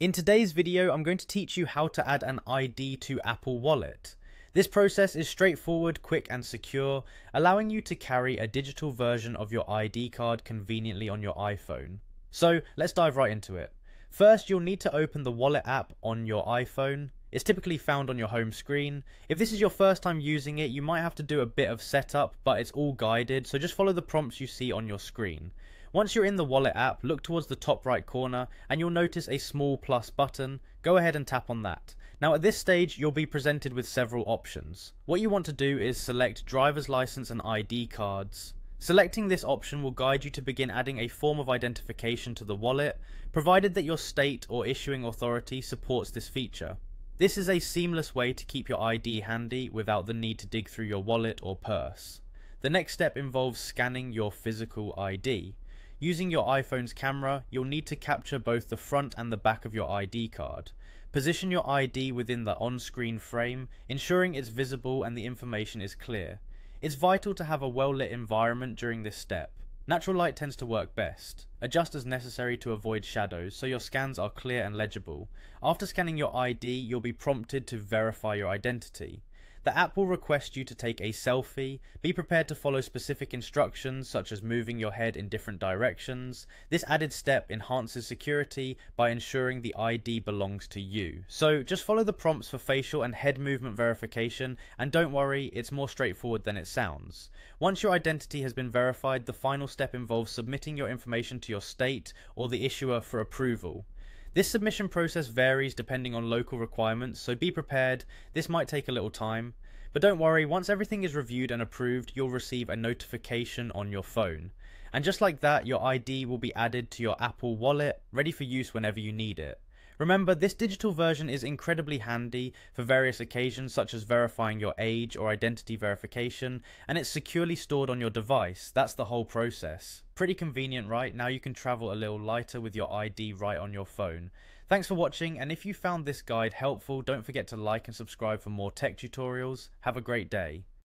In today's video, I'm going to teach you how to add an ID to Apple Wallet. This process is straightforward, quick and secure, allowing you to carry a digital version of your ID card conveniently on your iPhone. So let's dive right into it. First, you'll need to open the Wallet app on your iPhone. It's typically found on your home screen. If this is your first time using it, you might have to do a bit of setup, but it's all guided, so just follow the prompts you see on your screen. Once you're in the Wallet app, look towards the top right corner and you'll notice a small plus button. Go ahead and tap on that. Now at this stage, you'll be presented with several options. What you want to do is select driver's license and ID cards. Selecting this option will guide you to begin adding a form of identification to the wallet, provided that your state or issuing authority supports this feature. This is a seamless way to keep your ID handy without the need to dig through your wallet or purse. The next step involves scanning your physical ID. Using your iPhone's camera, you'll need to capture both the front and the back of your ID card. Position your ID within the on-screen frame, ensuring it's visible and the information is clear. It's vital to have a well-lit environment during this step. Natural light tends to work best. Adjust as necessary to avoid shadows so your scans are clear and legible. After scanning your ID, you'll be prompted to verify your identity. The app will request you to take a selfie, be prepared to follow specific instructions such as moving your head in different directions. This added step enhances security by ensuring the ID belongs to you. So just follow the prompts for facial and head movement verification and don't worry, it's more straightforward than it sounds. Once your identity has been verified, the final step involves submitting your information to your state or the issuer for approval. This submission process varies depending on local requirements, so be prepared, this might take a little time. But don't worry, once everything is reviewed and approved, you'll receive a notification on your phone. And just like that, your ID will be added to your Apple Wallet, ready for use whenever you need it. Remember, this digital version is incredibly handy for various occasions such as verifying your age or identity verification, and it's securely stored on your device. That's the whole process. Pretty convenient, right? Now you can travel a little lighter with your ID right on your phone. Thanks for watching, and if you found this guide helpful, don't forget to like and subscribe for more tech tutorials. Have a great day.